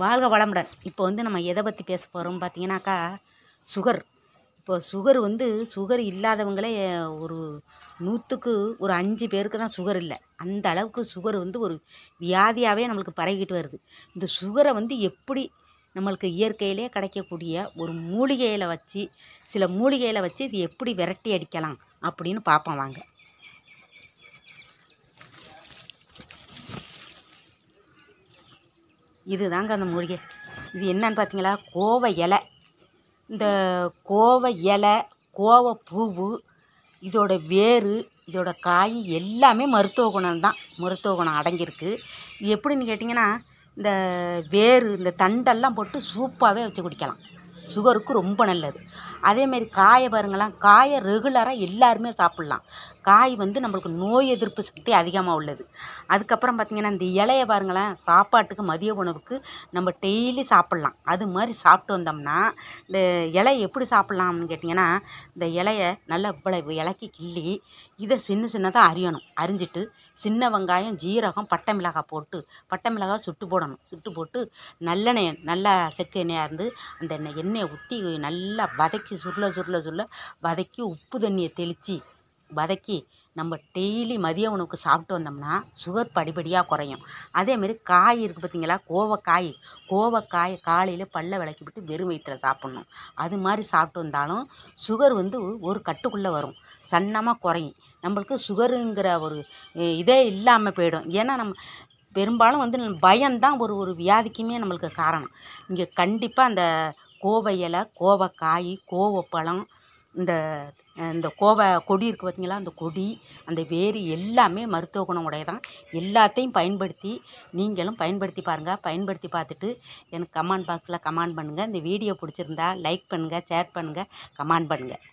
வாழ்க வளமுடன். இப்போ வந்து நம்ம எதை பற்றி பேச போகிறோம் பார்த்தீங்கன்னாக்கா சுகர். இப்போ சுகர் வந்து சுகர் இல்லாதவங்களே ஒரு நூற்றுக்கு ஒரு அஞ்சு பேருக்கு தான் சுகர் இல்லை. அந்த அளவுக்கு சுகர் வந்து ஒரு வியாதியாகவே நம்மளுக்கு பரவிக்கிட்டு வருது. இந்த சுகரை வந்து எப்படி நம்மளுக்கு இயற்கையிலே கிடைக்கக்கூடிய ஒரு மூலிகையில் வச்சு சில மூலிகையில் வச்சு இது எப்படி விரட்டி அடிக்கலாம் அப்படின்னு பார்ப்போம் வாங்க. இது தாங்க அந்த மூலிகை. இது என்னன்னு பார்த்தீங்களா? கோவை இலை. இந்த கோவை இலை கோவை பூவு இதோட வேர் இதோட காய் எல்லாமே மருத்துவ குணம் தான். மருத்துவ குணம் அடங்கியிருக்கு. இது எப்படின்னு கேட்டிங்கன்னா இந்த வேர் இந்த தண்டெல்லாம் போட்டு சூப்பாகவே வச்சு குடிக்கலாம். சுகருக்கு ரொம்ப நல்லது. அதேமாரி காயை பாருங்களேன். காயை ரெகுலராக எல்லாருமே சாப்பிட்லாம். காய் வந்து நம்மளுக்கு நோய் எதிர்ப்பு சக்தி அதிகமாக உள்ளது. அதுக்கப்புறம் பார்த்திங்கன்னா இந்த இலையை பாருங்களேன் சாப்பாட்டுக்கு மதிய உணவுக்கு நம்ம டெய்லி சாப்பிட்லாம். அது மாதிரி சாப்பிட்டு வந்தோம்னா இந்த இலை எப்படி சாப்பிட்லாம்னு கேட்டிங்கன்னா இந்த இலையை நல்லா இவ்வளவு இலக்கி கிள்ளி இதை சின்ன சின்னதாக அரியணும். அரிஞ்சிட்டு சின்ன வெங்காயம் ஜீரகம் பட்டை மிளகாய் போட்டு பட்டை மிளகாய் சுட்டு போடணும். சுட்டு போட்டு நல்லெண்ணெய் நல்லா செக்கு எண்ணெயாக இருந்து அந்த எண்ணெய் எண்ணெயை ஊற்றி நல்லா வதக்கி சுருள சுருள சுருள வதக்கி உப்பு தண்ணியை தெளித்து வதக்கி நம்ம டெய்லி மதிய உணவுக்கு சாப்பிட்டு வந்தோம்னா சுகர் படிப்படியாக குறையும். அதேமாரி காய் இருக்குது பார்த்தீங்களா? கோவக்காய். கோவக்காய் காலையில் பல்ல விளக்கி விட்டு வெறும் வயிற்றில் சாப்பிட்ணும். அது மாதிரி சாப்பிட்டு வந்தாலும் சுகர் வந்து ஒரு கட்டுக்குள்ளே வரும். சன்னமாக குறையும். நம்மளுக்கு சுகருங்கிற ஒரு இதே இல்லாமல் போயிடும். ஏன்னா நம்ம பெரும்பாலும் வந்து பயம்தான் ஒரு ஒரு வியாதிக்குமே நம்மளுக்கு காரணம். இங்கே கண்டிப்பாக அந்த கோவை இலை கோவக்காய் கோவப்பழம் இந்த இந்த கோவை கொடி இருக்குது பார்த்தீங்களா அந்த கொடி அந்த வேர் எல்லாமே மருத்துவ குணம் உடையதான் எல்லாத்தையும் பயன்படுத்தி நீங்களும் பயன்படுத்தி பாருங்கள் பயன்படுத்தி பார்த்துட்டு எனக்கு கமெண்ட் பாக்ஸில் கமெண்ட் பண்ணுங்கள் இந்த வீடியோ பிடிச்சிருந்தா லைக் பண்ணுங்கள் ஷேர் பண்ணுங்கள் கமெண்ட் பண்ணுங்கள்